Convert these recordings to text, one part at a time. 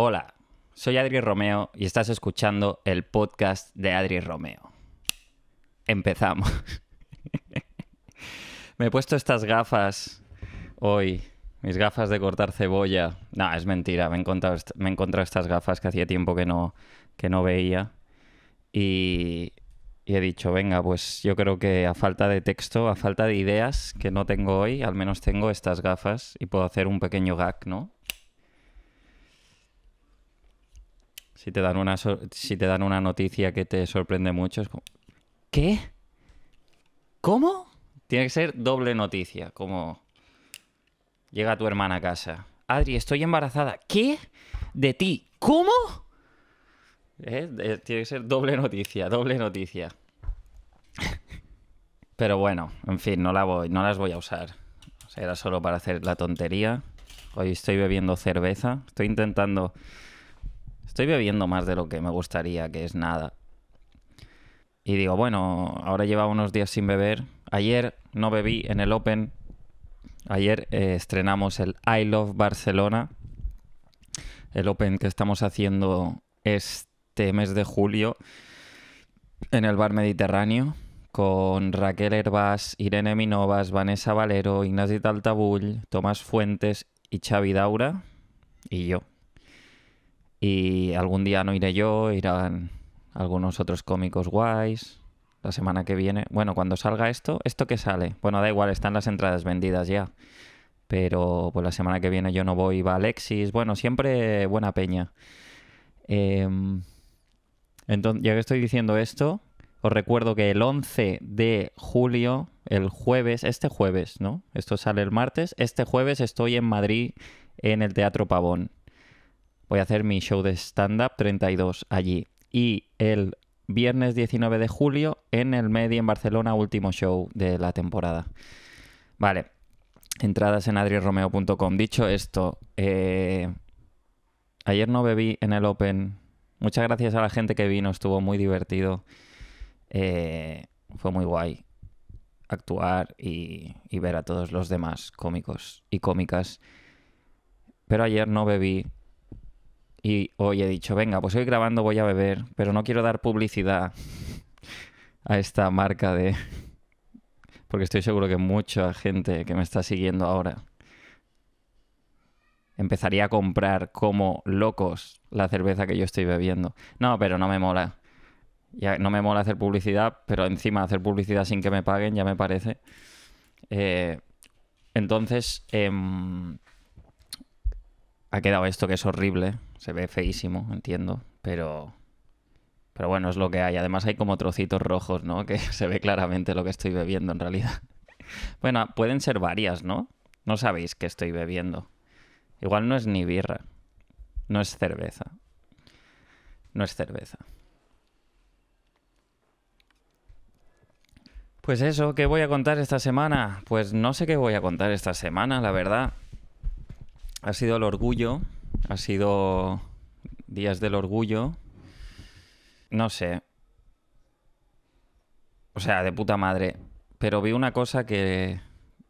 Hola, soy Adri Romeo y estás escuchando el podcast de Adri Romeo. Empezamos. Me he puesto estas gafas hoy, mis gafas de cortar cebolla. No, es mentira, me he encontrado, estas gafas que hacía tiempo que no, que no veía. Y, y he dicho, venga, pues yo creo que a falta de texto, a falta de ideas que no tengo hoy, al menos tengo estas gafas y puedo hacer un pequeño gag, ¿no? Si te dan una, si te dan una noticia que te sorprende mucho, es como, ¿qué? ¿Cómo? Tiene que ser doble noticia, como llega tu hermana a casa. Adri, estoy embarazada. ¿Qué? ¿De ti? ¿Cómo? ¿Eh? Eh, Tiene que ser doble noticia, doble noticia. Pero bueno, en fin, no, la voy, no las voy a usar. O sea, era solo para hacer la tontería. Hoy estoy bebiendo cerveza. Estoy intentando... Estoy bebiendo más de lo que me gustaría, que es nada. Y digo, bueno, ahora llevaba unos días sin beber. Ayer no bebí en el Open. Ayer eh, estrenamos el I Love Barcelona. El Open que estamos haciendo este mes de julio en el Bar Mediterráneo con Raquel Herbás, Irene Minovas, Vanessa Valero, Ignasi Taltabull, Tomás Fuentes y Xavi Daura y yo. Y algún día no iré yo, irán algunos otros cómicos guays. La semana que viene, bueno, cuando salga esto, ¿esto qué sale? Bueno, da igual, están las entradas vendidas ya. Pero pues la semana que viene yo no voy, va Alexis. Bueno, siempre buena peña. Em, entonces, ya que estoy diciendo esto, os recuerdo que el 11 de julio, el jueves, este jueves, ¿no? Esto sale el martes. Este jueves estoy en Madrid en el Teatro Pavón. Voy a hacer mi show de stand-up 32 allí. Y el viernes 19 de julio en el Medi en Barcelona, último show de la temporada. Vale. Entradas en adriromeo.com. Dicho esto, eh, ayer no bebí en el Open. Muchas gracias a la gente que vino, estuvo muy divertido. Eh, fue muy guay actuar y, y ver a todos los demás cómicos y cómicas. Pero ayer no bebí y hoy he dicho, venga, pues hoy grabando voy a beber, pero no quiero dar publicidad a esta marca de... Porque estoy seguro que mucha gente que me está siguiendo ahora empezaría a comprar como locos la cerveza que yo estoy bebiendo. No, pero no me mola. Ya no me mola hacer publicidad, pero encima hacer publicidad sin que me paguen ya me parece. Eh, entonces, em, ha quedado esto que es horrible. Se ve feísimo, entiendo, pero... Pero bueno, es lo que hay. Además hay como trocitos rojos, ¿no? Que se ve claramente lo que estoy bebiendo en realidad. Bueno, pueden ser varias, ¿no? No sabéis qué estoy bebiendo. Igual no es ni birra. No es cerveza. No es cerveza. Pues eso, ¿qué voy a contar esta semana? Pues no sé qué voy a contar esta semana, la verdad. Ha sido el orgullo, ha sido días del orgullo. No sé. O sea, de puta madre. Pero vi una cosa que,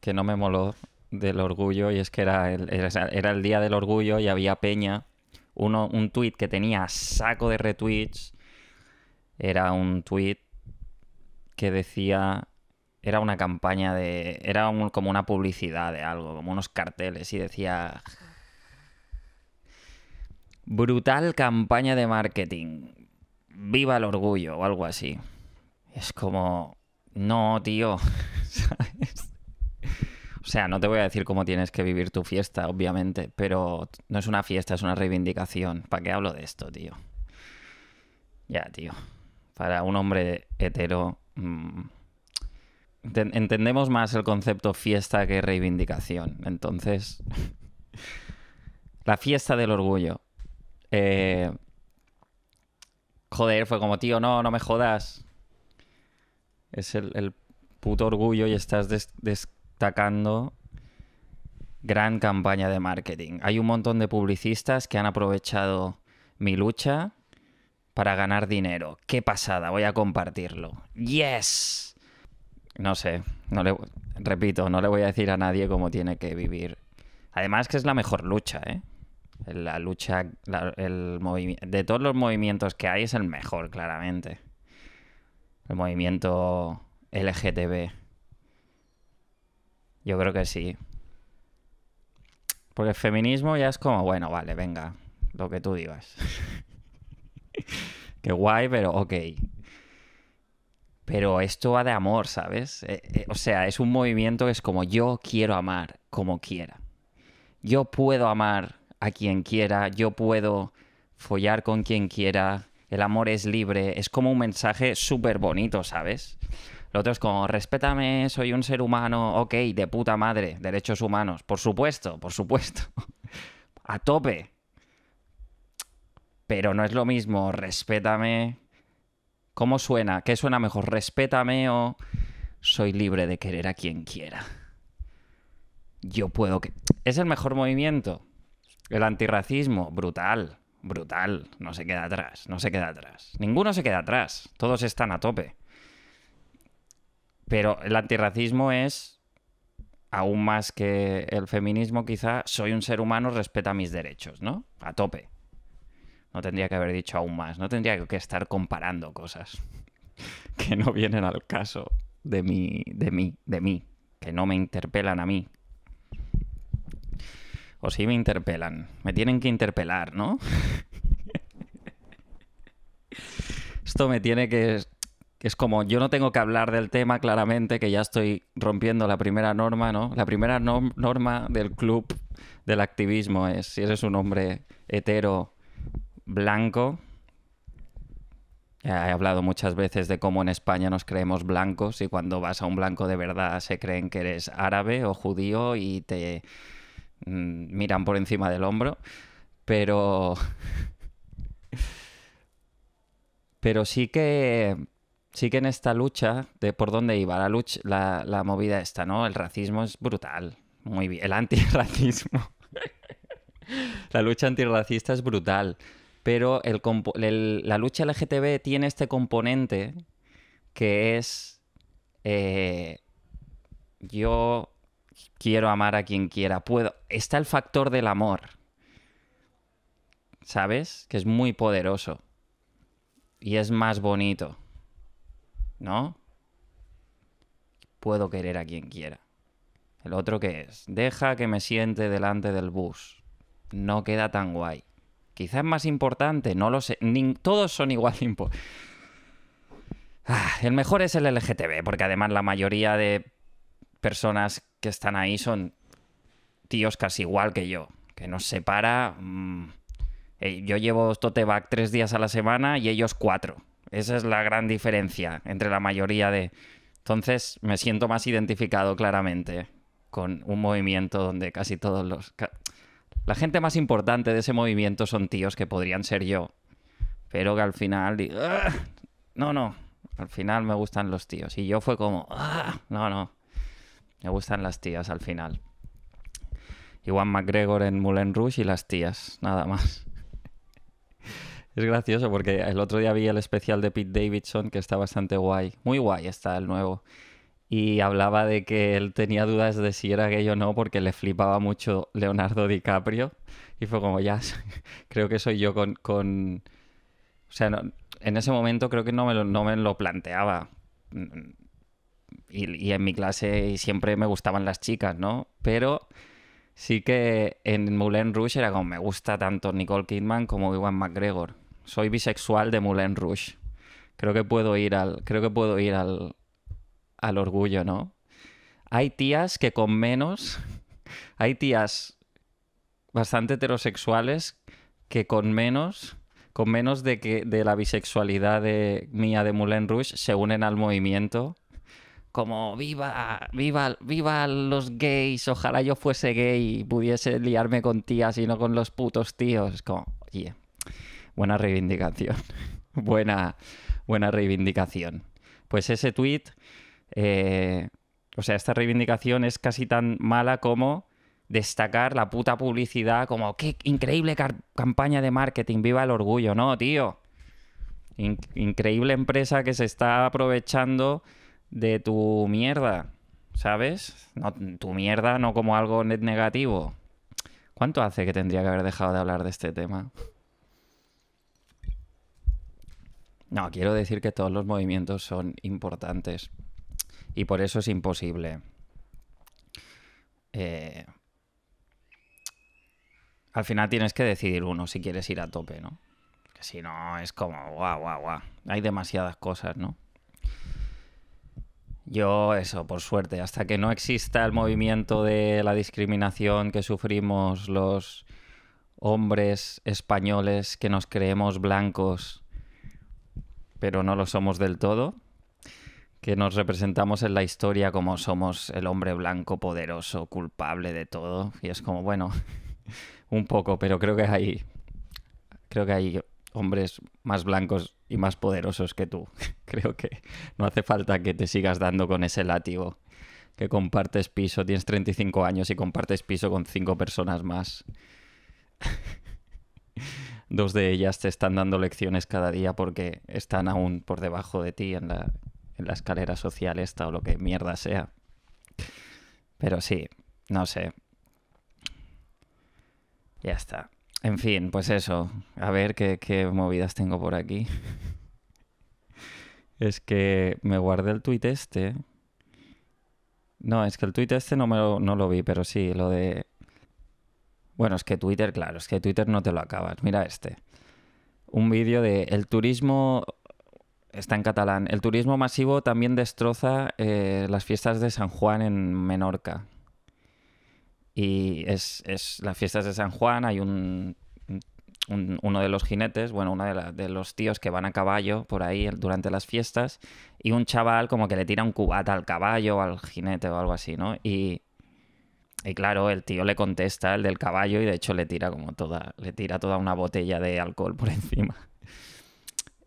que no me moló del orgullo y es que era el, era, el día del orgullo y había peña. Uno, un tweet que tenía saco de retweets. Era un tweet que decía era una campaña de era como una publicidad de algo como unos carteles y decía brutal campaña de marketing viva el orgullo o algo así es como no tío ¿sabes? o sea no te voy a decir cómo tienes que vivir tu fiesta obviamente pero no es una fiesta es una reivindicación ¿para qué hablo de esto tío? ya tío para un hombre hetero mm, enten- entendemos más el concepto fiesta que reivindicación. Entonces, la fiesta del orgullo. Eh, joder, fue como, tío, no, no me jodas. Es el, el puto orgullo y estás des- destacando gran campaña de marketing. Hay un montón de publicistas que han aprovechado mi lucha para ganar dinero. Qué pasada, voy a compartirlo. Yes. No sé, no le repito, no le voy a decir a nadie cómo tiene que vivir. Además que es la mejor lucha, ¿eh? La lucha, el de todos los movimientos que hay es el mejor, claramente. El movimiento LGTB. Yo creo que sí. Porque el feminismo ya es como, bueno, vale, venga, lo que tú digas. Qué guay, pero ok. Pero esto va de amor, ¿sabes? Eh, eh, o sea, es un movimiento que es como yo quiero amar como quiera. Yo puedo amar a quien quiera, yo puedo follar con quien quiera, el amor es libre, es como un mensaje súper bonito, ¿sabes? Lo otro es como, respétame, soy un ser humano, ok, de puta madre, derechos humanos, por supuesto, por supuesto, a tope. Pero no es lo mismo, respétame. ¿Cómo suena? ¿Qué suena mejor? ¿Respétame o soy libre de querer a quien quiera? Yo puedo que... Es el mejor movimiento. El antirracismo, brutal, brutal. No se queda atrás, no se queda atrás. Ninguno se queda atrás. Todos están a tope. Pero el antirracismo es, aún más que el feminismo quizá, soy un ser humano, respeta mis derechos, ¿no? A tope. No tendría que haber dicho aún más. No tendría que estar comparando cosas que no vienen al caso de mí, de mí, de mí, que no me interpelan a mí. O si me interpelan. Me tienen que interpelar, ¿no? Esto me tiene que... Es como, yo no tengo que hablar del tema claramente, que ya estoy rompiendo la primera norma, ¿no? La primera norma del club del activismo es, si eres un hombre hetero, blanco, he hablado muchas veces de cómo en España nos creemos blancos y cuando vas a un blanco de verdad se creen que eres árabe o judío y te miran por encima del hombro, pero... pero sí que... Sí que en esta lucha, de por dónde iba la lucha, la, movida esta, ¿no? El racismo es brutal. Muy bien. El antirracismo. la lucha antirracista es brutal. Pero el, la lucha LGTB tiene este componente que es. Eh, yo quiero amar a quien quiera, puedo. Está el factor del amor. ¿Sabes? Que es muy poderoso. Y es más bonito. ¿No? Puedo querer a quien quiera. El otro que es, deja que me siente delante del bus. No queda tan guay. Quizás es más importante, no lo sé. todos son igual importantes. Ah, el mejor es el LGTB, porque además la mayoría de personas que están ahí son tíos casi igual que yo, que nos separa... Mm, eh, yo llevo tote tres días a la semana y ellos cuatro. Esa es la gran diferencia entre la mayoría de... Entonces me siento más identificado claramente con un movimiento donde casi todos los... La gente más importante de ese movimiento son tíos que podrían ser yo, pero que al final... No, no, al final me gustan los tíos. Y yo fue como... No, no. Me gustan las tías al final. Iwan McGregor en Moulin Rouge y las tías, nada más. es gracioso porque el otro día vi el especial de Pete Davidson que está bastante guay. Muy guay está el nuevo. Y hablaba de que él tenía dudas de si era gay o no porque le flipaba mucho Leonardo DiCaprio. Y fue como, ya, creo que soy yo con... con... O sea, en ese momento creo que no me no me lo planteaba y, en mi clase siempre me gustaban las chicas, ¿no? Pero sí que en Moulin Rouge era como me gusta tanto Nicole Kidman como Iwan McGregor. Soy bisexual de Moulin Rouge. Creo que puedo ir al, creo que puedo ir al, al orgullo, ¿no? Hay tías que con menos, hay tías bastante heterosexuales que con menos, con menos de que de la bisexualidad de, mía de Moulin Rouge se unen al movimiento como viva, viva, viva los gays, ojalá yo fuese gay y pudiese liarme con tías y no con los putos tíos. Como, oye, buena reivindicación, buena, buena reivindicación. Pues ese tweet, eh, o sea, esta reivindicación es casi tan mala como destacar la puta publicidad como qué increíble campaña de marketing, viva el orgullo, no, tío. increíble empresa que se está aprovechando de tu mierda, ¿sabes? No, tu mierda no como algo negativo. ¿Cuánto hace que tendría que haber dejado de hablar de este tema? No, quiero decir que todos los movimientos son importantes y por eso es imposible. Eh, al final tienes que decidir uno si quieres ir a tope, ¿no? Que si no es como, guau, guau, guau. Hay demasiadas cosas, ¿no? Yo, eso, por suerte, hasta que no exista el movimiento de la discriminación que sufrimos los hombres españoles que nos creemos blancos, pero no lo somos del todo, que nos representamos en la historia como somos el hombre blanco poderoso, culpable de todo, y es como, bueno, un poco, pero creo que hay, creo que hay hombres más blancos y más poderosos que tú. Creo que no hace falta que te sigas dando con ese látigo. Que compartes piso, tienes 35 años y compartes piso con cinco personas más. Dos de ellas te están dando lecciones cada día porque están aún por debajo de ti en la, en la escalera social esta o lo que mierda sea. Pero sí, no sé. Ya está. En fin, pues eso. A ver qué, qué movidas tengo por aquí. es que me guardé el tuit este. No, es que el tuit este no, me lo, no lo vi, pero sí, lo de... Bueno, es que Twitter, claro, es que Twitter no te lo acabas. Mira este. Un vídeo de el turismo está en catalán. El turismo masivo también destroza eh, las fiestas de San Juan en Menorca. Y es, es las fiestas de San Juan, hay un, uno de los jinetes, bueno, uno de, los tíos que van a caballo por ahí durante las fiestas, y un chaval como que le tira un cubata al caballo o al jinete o algo así, ¿no? Y, y claro, el tío le contesta, el del caballo, y de hecho le tira como toda, le tira toda una botella de alcohol por encima.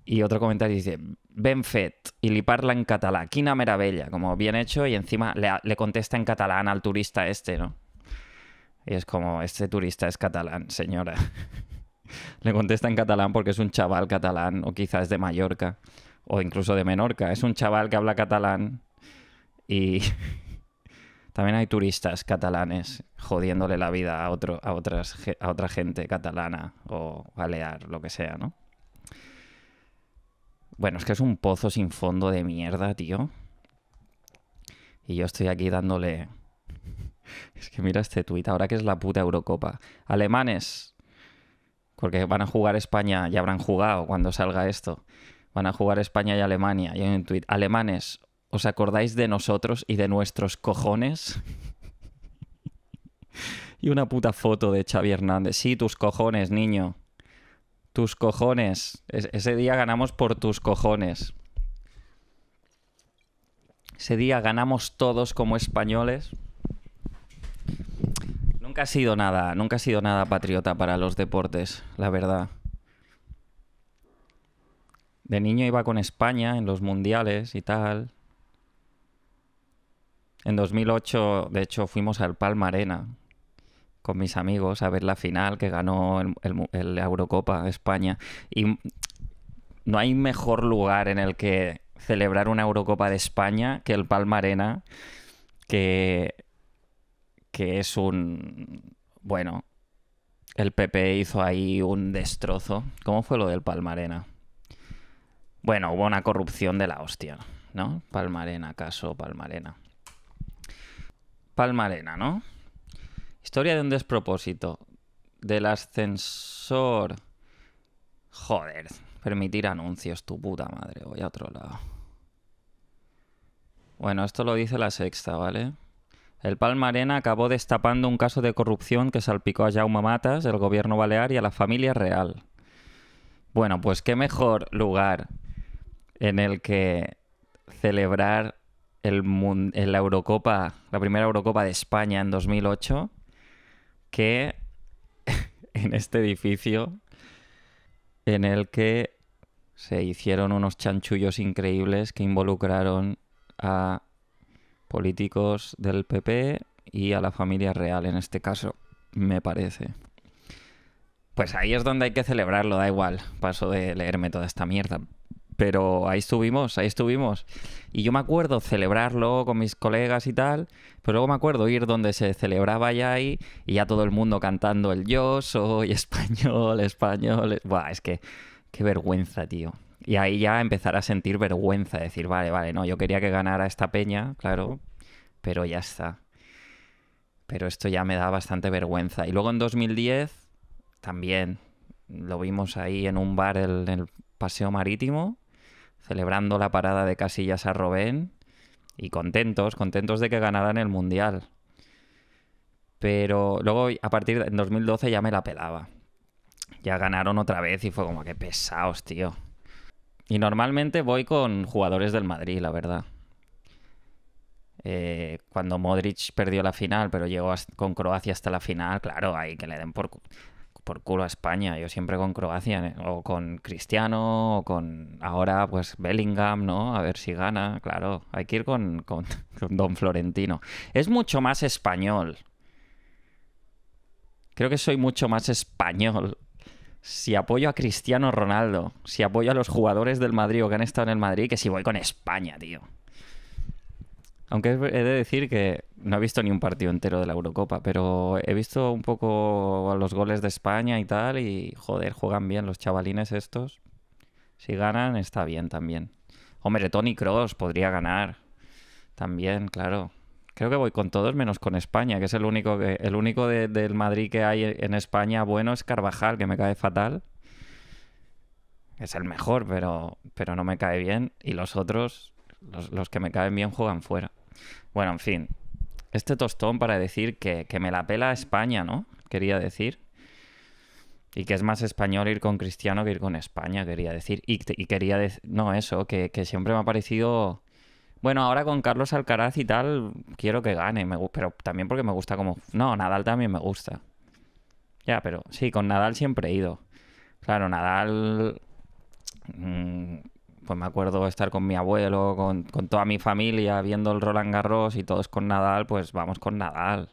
Y otro comentario dice, ben fet, y li parla en catalán, quina meravella, como bien hecho, y encima le contesta en catalán al turista este, ¿no? Y es como, este turista es catalán, señora. Le contesta en catalán porque es un chaval catalán, o quizás de Mallorca, o incluso de Menorca. Es un chaval que habla catalán y también hay turistas catalanes jodiéndole la vida a, otro, a, otras, a otra gente catalana o balear, lo que sea, ¿no? Bueno, es que es un pozo sin fondo de mierda, tío. Y yo estoy aquí dándole es que mira este tuit, ahora que es la puta Eurocopa. Alemanes, porque van a jugar España, ya habrán jugado cuando salga esto. Van a jugar España y Alemania. Y hay un tuit, alemanes, ¿os acordáis de nosotros y de nuestros cojones? y una puta foto de Xavi Hernández. Sí, tus cojones, niño. Tus cojones. ese día ganamos por tus cojones. Ese día ganamos todos como españoles Nunca ha sido nada, nunca ha sido nada patriota para los deportes, la verdad. De niño iba con España en los mundiales y tal. En 2008, de hecho, fuimos al Palma Arena con mis amigos a ver la final que ganó el, la Eurocopa España. Y no hay mejor lugar en el que celebrar una Eurocopa de España que el Palma Arena, que que es un... Bueno, el PP hizo ahí un destrozo. ¿Cómo fue lo del Palmarena? Bueno, hubo una corrupción de la hostia, ¿no? Palmarena, caso Palmarena. Palmarena, ¿no? Historia de un despropósito. Del ascensor. Joder, permitir anuncios, tu puta madre. Voy a otro lado. Bueno, esto lo dice la sexta, ¿vale? El Palma Arena acabó destapando un caso de corrupción que salpicó a Jaume Matas, el gobierno balear y a la familia real. Bueno, pues qué mejor lugar en el que celebrar el, la Eurocopa, la primera Eurocopa de España en 2008, que en este edificio en el que se hicieron unos chanchullos increíbles que involucraron a políticos del PP y a la familia real en este caso, me parece. Pues ahí es donde hay que celebrarlo, da igual, paso de leerme toda esta mierda. pero ahí estuvimos, ahí estuvimos. Y yo me acuerdo celebrarlo con mis colegas y tal, pero luego me acuerdo ir donde se celebraba ya ahí y ya todo el mundo cantando el yo soy español, español. Buah, es que qué vergüenza, tío. Y ahí ya empezar a sentir vergüenza, decir, vale, vale, no, yo quería que ganara esta peña, claro, pero ya está. Pero esto ya me da bastante vergüenza. Y luego en 2010 también lo vimos ahí en un bar en el Paseo Marítimo, celebrando la parada de Casillas a Robén y contentos, contentos de que ganaran el Mundial. Pero luego a partir de 2012 ya me la pelaba. Ya ganaron otra vez y fue como que pesados, tío. Y normalmente voy con jugadores del Madrid, la verdad. Eh, cuando Modric perdió la final, pero llegó con Croacia hasta la final, claro, ahí que le den por, por culo a España. Yo siempre con Croacia, ¿eh? o con Cristiano, o con ahora pues Bellingham, ¿no? A ver si gana, claro. Hay que ir con, con Don Florentino. Es mucho más español. Creo que soy mucho más español si apoyo a Cristiano Ronaldo, si apoyo a los jugadores del Madrid o que han estado en el Madrid, que si voy con España, tío. Aunque he de decir que no he visto ni un partido entero de la Eurocopa, pero he visto un poco los goles de España y tal, y joder, juegan bien los chavalines estos. Si ganan, está bien también. Hombre, Tony Cross podría ganar. También, claro. Creo que voy con todos menos con España, que es el único que el único del Madrid que hay en España bueno es Carvajal, que me cae fatal. Es el mejor, pero, pero no me cae bien. Y los otros, los, los que me caen bien, juegan fuera. Bueno, en fin. Este tostón para decir que, que me la pela España, ¿no? Quería decir. Y que es más español ir con Cristiano que ir con España, quería decir. Y, y quería decir, no, eso, que, que siempre me ha parecido bueno, ahora con Carlos Alcaraz y tal, quiero que gane, me, pero también porque me gusta como... No, Nadal también me gusta. Ya, pero sí, con Nadal siempre he ido. Claro, Nadal... Mm, pues me acuerdo estar con mi abuelo, con, con, toda mi familia, viendo el Roland Garros y todos con Nadal, pues vamos con Nadal.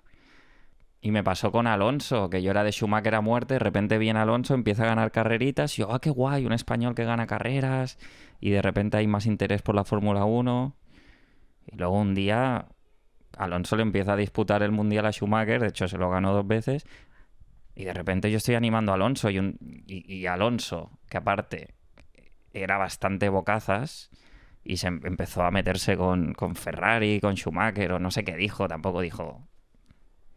Y me pasó con Alonso, que yo era de Schumacher a muerte, de repente viene Alonso, empieza a ganar carreritas, y yo, ah, qué guay, un español que gana carreras, y de repente hay más interés por la Fórmula 1. Y luego un día Alonso le empieza a disputar el Mundial a Schumacher, de hecho se lo ganó dos veces, y de repente yo estoy animando a Alonso y, Alonso, que aparte era bastante bocazas, y se em-, empezó a meterse con, con, Ferrari, con Schumacher, o no sé qué dijo, tampoco dijo.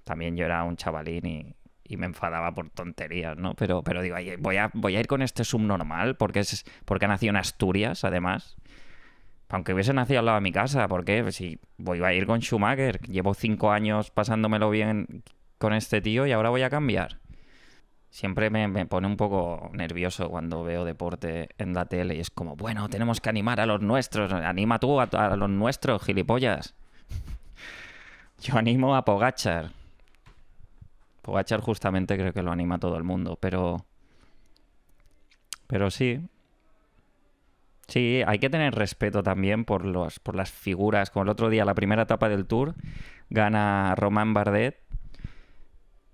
También yo era un chavalín y, me enfadaba por tonterías, ¿no? Pero, pero digo, voy a, ir con este subnormal porque, es, porque ha nacido en Asturias, además. Aunque hubiese nacido al lado de mi casa, porque si voy a ir con Schumacher, llevo cinco años pasándomelo bien con este tío y ahora voy a cambiar. Siempre me, pone un poco nervioso cuando veo deporte en la tele y es como, bueno, tenemos que animar a los nuestros. Anima tú a, a los nuestros, gilipollas. Yo animo a Pogachar. Pogachar justamente creo que lo anima a todo el mundo, pero... Pero sí, Sí, hay que tener respeto también por, los, por las figuras. Como el otro día, la primera etapa del Tour, gana Romain Bardet,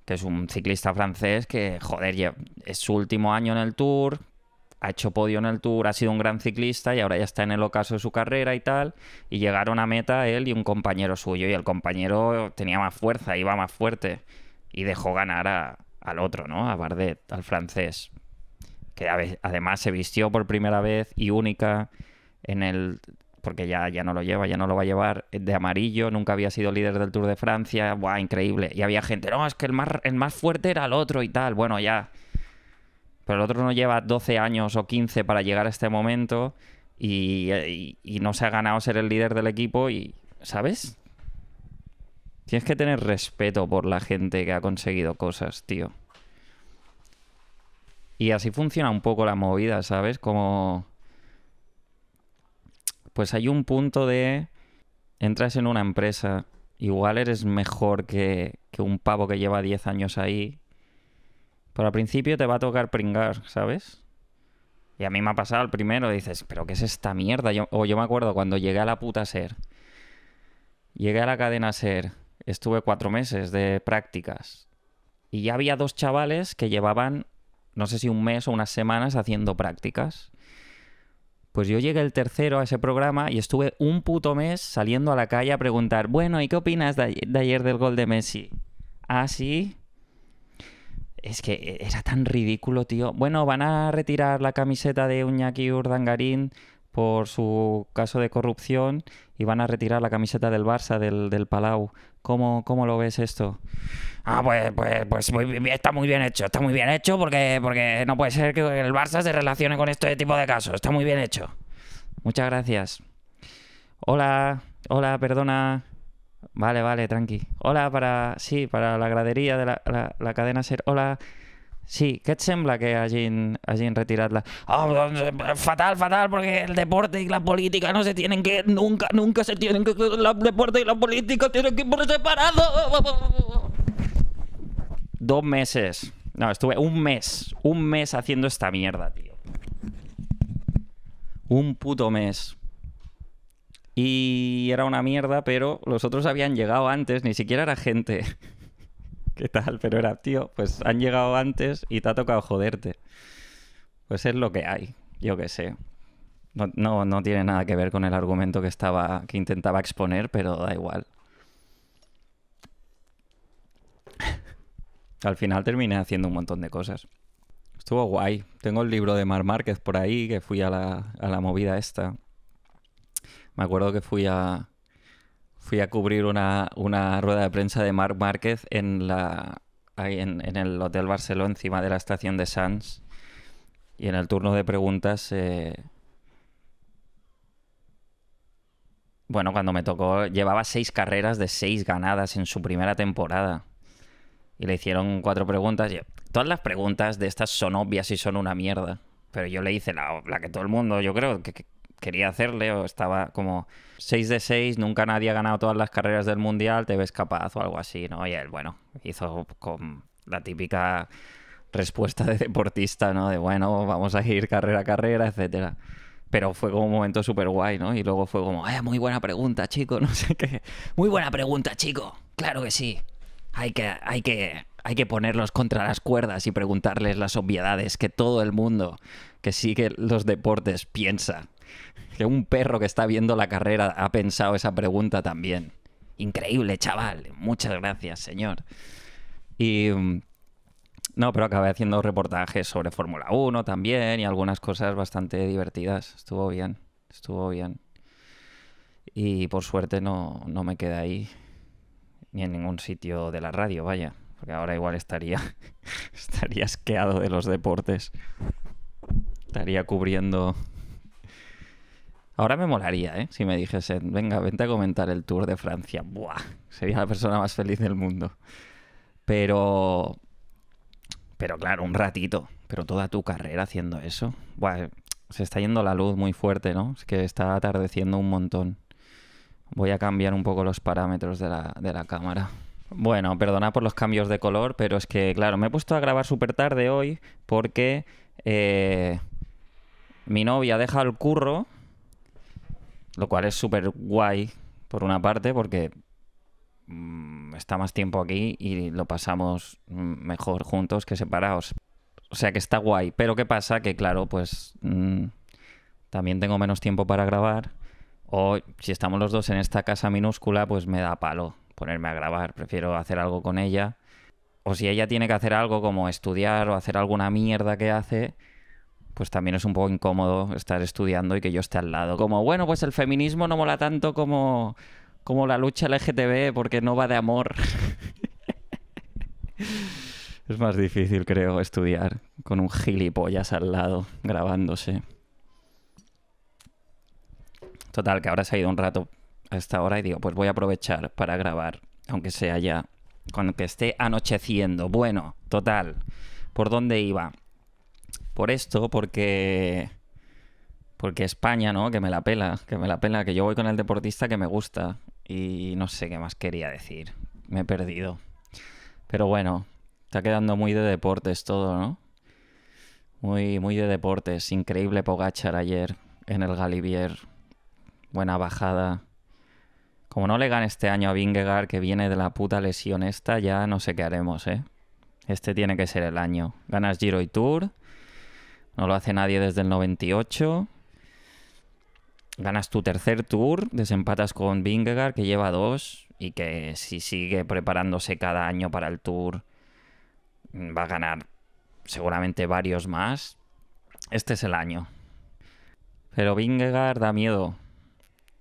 que es un ciclista francés que, joder, es su último año en el Tour, ha hecho podio en el Tour, ha sido un gran ciclista y ahora ya está en el ocaso de su carrera y tal. Y llegaron a meta él y un compañero suyo. Y el compañero tenía más fuerza, iba más fuerte. Y dejó ganar al otro, ¿no? A Bardet, al francés que además se vistió por primera vez y única en el porque ya, ya no lo lleva, ya no lo va a llevar de amarillo, nunca había sido líder del Tour de Francia, ¡buah, increíble! Y había gente, no, es que el más, el más fuerte era el otro y tal, bueno, ya. Pero el otro no lleva 12 años o 15 para llegar a este momento y, y no se ha ganado ser el líder del equipo y, ¿sabes? Tienes que tener respeto por la gente que ha conseguido cosas, tío. Y así funciona un poco la movida, ¿sabes? Como... Pues hay un punto de... Entras en una empresa, igual eres mejor que, que un pavo que lleva 10 años ahí, pero al principio te va a tocar pringar, ¿sabes? Y a mí me ha pasado el primero, dices, ¿pero qué es esta mierda? o yo me acuerdo cuando llegué a la puta SER, llegué a la cadena SER, estuve cuatro meses de prácticas, y ya había dos chavales que llevaban no sé si un mes o unas semanas haciendo prácticas. Pues yo llegué el tercero a ese programa y estuve un puto mes saliendo a la calle a preguntar, bueno, ¿y qué opinas de, ayer del gol de Messi? Ah, sí. Es que era tan ridículo, tío. Bueno, van a retirar la camiseta de Uñaki Urdangarín por su caso de corrupción y van a retirar la camiseta del Barça, del Palau. ¿Cómo, ¿Cómo lo ves esto? Ah, pues, pues, pues muy bien, está muy bien hecho, está muy bien hecho porque, porque no puede ser que el Barça se relacione con este tipo de casos, está muy bien hecho. Muchas gracias. Hola, hola, perdona. Vale, vale, tranqui. Hola, para... Sí, para la graderia de la, la, la cadena SER. Hola. Sí, què et sembla que hagin, hagin retirat la... Oh, fatal, fatal, porque el deporte y la política no se tienen que... Nunca, nunca se tienen que... El deporte y la política tienen que ir por separado. Dos meses. No, estuve un mes. Un mes haciendo esta mierda, tío. Un puto mes. Y era una mierda, pero los otros habían llegado antes, ni siquiera era gente. ¿Qué tal? Pero era, tío, pues han llegado antes y te ha tocado joderte. Pues es lo que hay, yo qué sé. No, no, tiene nada que ver con el argumento que estaba, que intentaba exponer, pero da igual. Al final terminé haciendo un montón de cosas. Estuvo guay. Tengo el libro de Mar Márquez por ahí, que fui a la, a la movida esta. Me acuerdo que fui a fui a cubrir una, una rueda de prensa de Marc Márquez en la ahí en, el Hotel Barceló, encima de la estación de Sants. Y en el turno de preguntas, eh... bueno, cuando me tocó, llevaba seis carreras de seis ganadas en su primera temporada. Y le hicieron cuatro preguntas. Todas las preguntas de estas son obvias y son una mierda. Pero yo le hice la, la que todo el mundo, yo creo, que quería hacerle o estaba como 6 de 6, nunca nadie ha ganado todas las carreras del mundial, te ves capaz o algo así, ¿no? Y él, bueno, hizo con la típica respuesta de deportista, ¿no? De bueno, vamos a ir carrera a carrera, etcétera. Pero fue como un momento súper guay, ¿no? Y luego fue como, ¡ay, muy buena pregunta, chico! No sé qué. Muy buena pregunta, chico. Claro que sí. Hay que, hay que, hay que ponerlos contra las cuerdas y preguntarles las obviedades que todo el mundo que sigue los deportes piensa que un perro que está viendo la carrera ha pensado esa pregunta también. Increíble, chaval. Muchas gracias, señor. Y... No, pero acabé haciendo reportajes sobre Fórmula 1 también y algunas cosas bastante divertidas. Estuvo bien, estuvo bien. Y por suerte no, no me quedé ahí ni en ningún sitio de la radio, vaya. Porque ahora igual estaría, estaría asqueado de los deportes. Estaría cubriendo Ahora me molaría, ¿eh? Si me dijesen, venga, vente a comentar el Tour de Francia. Buah, sería la persona más feliz del mundo. Pero... Pero claro, un ratito. Pero toda tu carrera haciendo eso. Buah, se está yendo la luz muy fuerte, ¿no? Es que está atardeciendo un montón. Voy a cambiar un poco los parámetros de la, de la cámara. Bueno, perdona por los cambios de color, pero es que, claro, me he puesto a grabar súper tarde hoy porque eh, mi novia deja el curro lo cual es súper guay, por una parte, porque mmm, está más tiempo aquí y lo pasamos mejor juntos que separados. O sea que está guay. Pero ¿qué pasa? Que claro, pues mmm, también tengo menos tiempo para grabar. O si estamos los dos en esta casa minúscula, pues me da palo ponerme a grabar. Prefiero hacer algo con ella. O si ella tiene que hacer algo como estudiar o hacer alguna mierda que hace, pues también es un poco incómodo estar estudiando y que yo esté al lado. Como, bueno, pues el feminismo no mola tanto como, como la lucha LGTB porque no va de amor. es más difícil, creo, estudiar con un gilipollas al lado grabándose. Total, que ahora se ha ido un rato a esta hora y digo, pues voy a aprovechar para grabar, aunque sea ya, cuando esté anocheciendo. Bueno, total, ¿por dónde iba? Por esto, porque porque España, ¿no? Que me la pela, que me la pela, que yo voy con el deportista que me gusta y no sé qué más quería decir. Me he perdido. Pero bueno, está quedando muy de deportes todo, ¿no? Muy muy de deportes, increíble Pogachar ayer en el Galivier. Buena bajada. Como no le gane este año a Vingegaard que viene de la puta lesión esta, ya no sé qué haremos, ¿eh? Este tiene que ser el año. Ganas Giro y Tour no lo hace nadie desde el 98. ganas tu tercer tour, desempatas con Vingegaard, que lleva dos, y que si sigue preparándose cada año para el tour, va a ganar seguramente varios más. Este es el año. Pero Vingegaard da miedo.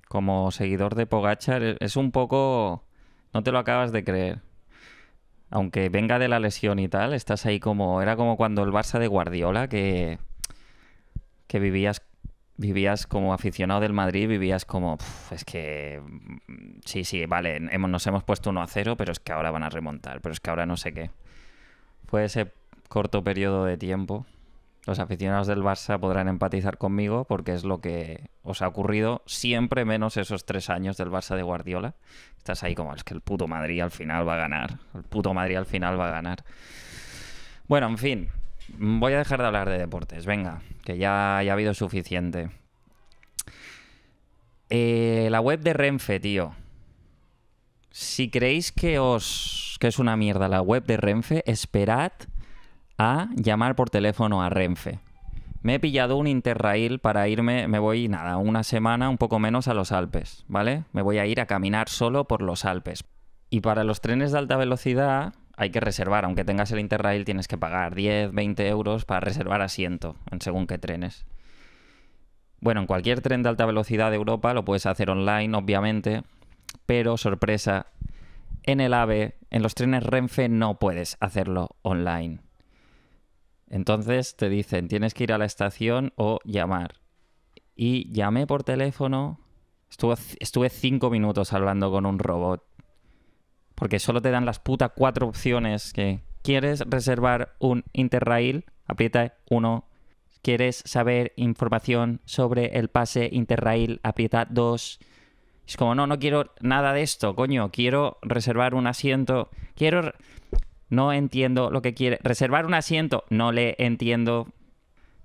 Como seguidor de Pogachar, es un poco... No te lo acabas de creer. Aunque venga de la lesión y tal, estás ahí como... Era como cuando el Barça de Guardiola, que... Que vivías vivías como aficionado del Madrid, vivías como, es que, mm, sí, sí, vale, hemos, nos hemos puesto 1 a 0, pero es que ahora van a remontar, pero es que ahora no sé qué. Fue ese corto periodo de tiempo. Los aficionados del Barça podrán empatizar conmigo porque es lo que os ha ocurrido siempre menos esos tres años del Barça de Guardiola. Estás ahí como, es que el puto Madrid al final va a ganar. El puto Madrid al final va a ganar. Bueno, en fin, voy a dejar de hablar de deportes. Venga, que ya, ha habido suficiente. Eh, la web de Renfe, tío. Si creéis que os que es una mierda la web de Renfe, esperad a llamar por teléfono a Renfe. Me he pillado un Interrail para irme, me voy nada, una semana, un poco menos a los Alpes, ¿vale? Me voy a ir a caminar solo por los Alpes. Y para los trenes de alta velocidad hay que reservar, aunque tengas el Interrail tienes que pagar 10, 20 euros para reservar asiento en según qué trenes. Bueno, en cualquier tren de alta velocidad de Europa lo puedes hacer online, obviamente, pero sorpresa, en el AVE, en los trenes Renfe no puedes hacerlo online. Entonces te dicen, tienes que ir a la estación o llamar. Y llamé por teléfono, estuve, estuve cinco minutos hablando con un robot. Porque solo te dan las putas cuatro opciones que quieres reservar un Interrail, aprieta uno. ¿Quieres saber información sobre el pase Interrail? Aprieta 2. Es como, no, no quiero nada de esto, coño. Quiero reservar un asiento. Quiero no entiendo lo que quiere. Reservar un asiento, no le entiendo.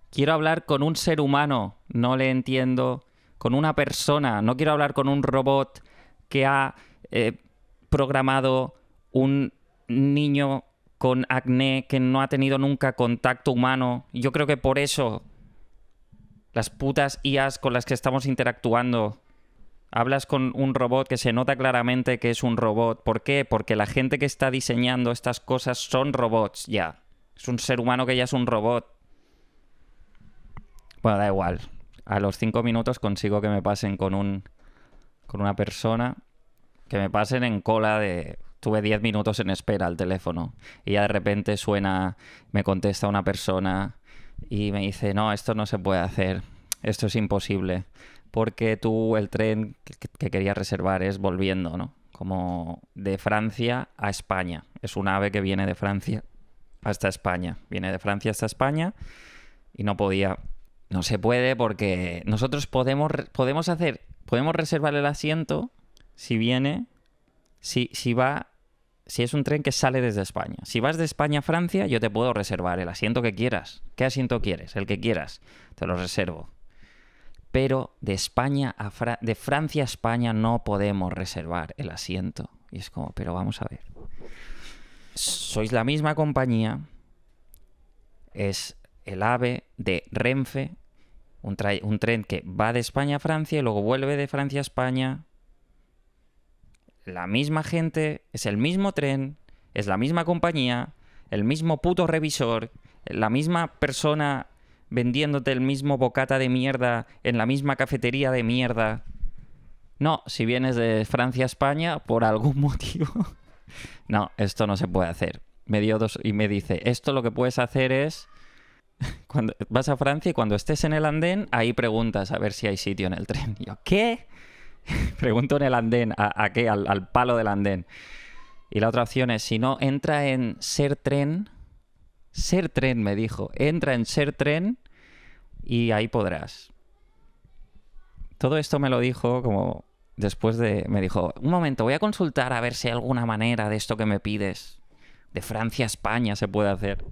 Quiero hablar con un ser humano, no le entiendo. Con una persona, no quiero hablar con un robot que ha eh, programado un niño con acné que no ha tenido nunca contacto humano. Yo creo que por eso las putas IAs con las que estamos interactuando hablas con un robot que se nota claramente que es un robot. ¿Por qué? Porque la gente que está diseñando estas cosas son robots ya. Es un ser humano que ya es un robot. Bueno, da igual. A los cinco minutos consigo que me pasen con un con una persona que me pasen en cola de tuve 10 minutos en espera al teléfono y ya de repente suena, me contesta una persona y me dice, no, esto no se puede hacer, esto es imposible porque tú el tren que, querías reservar es volviendo, ¿no? Como de Francia a España. Es un ave que viene de Francia hasta España. Viene de Francia hasta España y no podía. No se puede porque nosotros podemos, podemos hacer, podemos reservar el asiento si viene, si, si va, si es un tren que sale desde España. Si vas de España a Francia, yo te puedo reservar el asiento que quieras. ¿Qué asiento quieres? El que quieras. Te lo reservo pero de España a de Francia a España no podemos reservar el asiento. Y es como, pero vamos a ver. Sois la misma compañía, es el AVE de Renfe, un, un tren que va de España a Francia y luego vuelve de Francia a España. La misma gente, es el mismo tren, es la misma compañía, el mismo puto revisor, la misma persona vendiéndote el mismo bocata de mierda en la misma cafetería de mierda. No, si vienes de Francia a España, por algún motivo. no, esto no se puede hacer. Me dio dos y me dice, esto lo que puedes hacer es cuando vas a Francia y cuando estés en el andén, ahí preguntas a ver si hay sitio en el tren. Y yo, ¿qué? Pregunto en el andén, ¿a, qué? Al, al, palo del andén. Y la otra opción es, si no, entra en ser tren. Ser tren, me dijo. Entra en ser tren y ahí podrás. Todo esto me lo dijo como después de... Me dijo, un momento, voy a consultar a ver si hay alguna manera de esto que me pides. De Francia a España se puede hacer.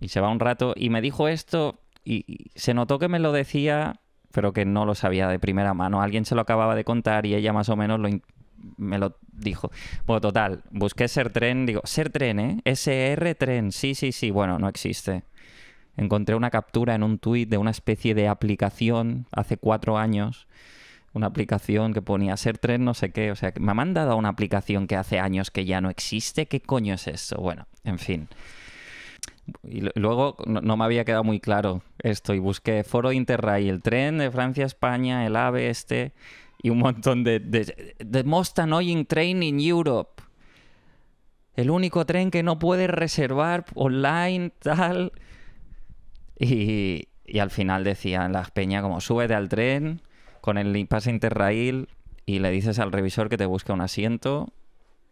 Y se va un rato y me dijo esto y, se notó que me lo decía, pero que no lo sabía de primera mano. Alguien se lo acababa de contar y ella más o menos me lo dijo. Bueno, total, busqué ser tren, digo, ser tren, ¿eh? SR tren, sí, sí, sí, bueno, no existe. Encontré una captura en un tuit de una especie de aplicación hace cuatro años. Una aplicación que ponía ser tren no sé qué. O sea, me ha mandado una aplicación que hace años que ya no existe. ¿Qué coño es eso? Bueno, en fin. Y luego no, me había quedado muy claro esto y busqué Foro Interrail, el tren de Francia a España, el AVE este y un montón de, de The most annoying train in Europe. El único tren que no puedes reservar online, tal. Y, al final decía en las peñas como súbete al tren con el pase Interrail y le dices al revisor que te busque un asiento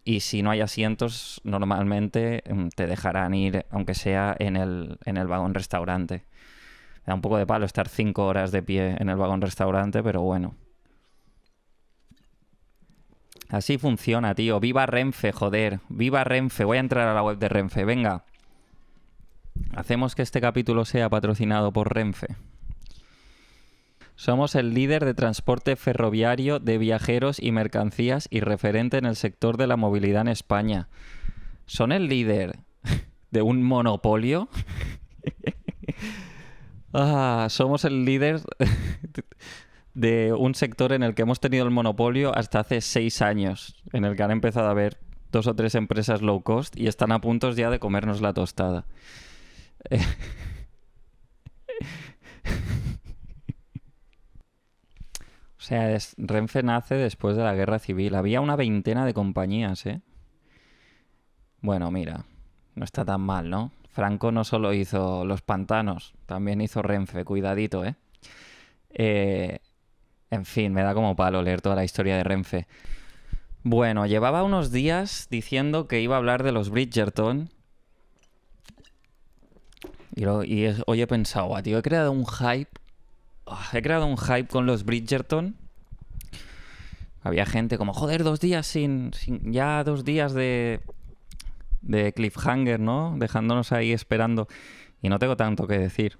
y si no hay asientos, normalmente mm, te dejarán ir, aunque sea en el, en el vagón restaurante. da un poco de palo estar cinco horas de pie en el vagón restaurante, pero bueno. Así funciona, tío. Viva Renfe, joder. Viva Renfe. Voy a entrar a la web de Renfe. Venga. Hacemos que este capítulo sea patrocinado por Renfe. Somos el líder de transporte ferroviario de viajeros y mercancías y referente en el sector de la movilidad en España. ¿Son el líder de un monopolio? ah, somos el líder de un sector en el que hemos tenido el monopolio hasta hace seis años, en el que han empezado a haber dos o tres empresas low cost y están a puntos ya de comernos la tostada. O sea, Renfe nace después de la guerra civil. Había una veintena de compañías, ¿eh? Bueno, mira, no está tan mal, ¿no? Franco no solo hizo los pantanos, también hizo Renfe, cuidadito, ¿eh? eh en fin, me da como palo leer toda la historia de Renfe. Bueno, llevaba unos días diciendo que iba a hablar de los Bridgerton. Y, hoy he pensado, tío, he creado un hype Ah, he creado un hype con los Bridgerton. Había gente como, joder, dos días sin, ya dos días de, de cliffhanger, ¿no? Dejándonos ahí esperando. Y no tengo tanto que decir,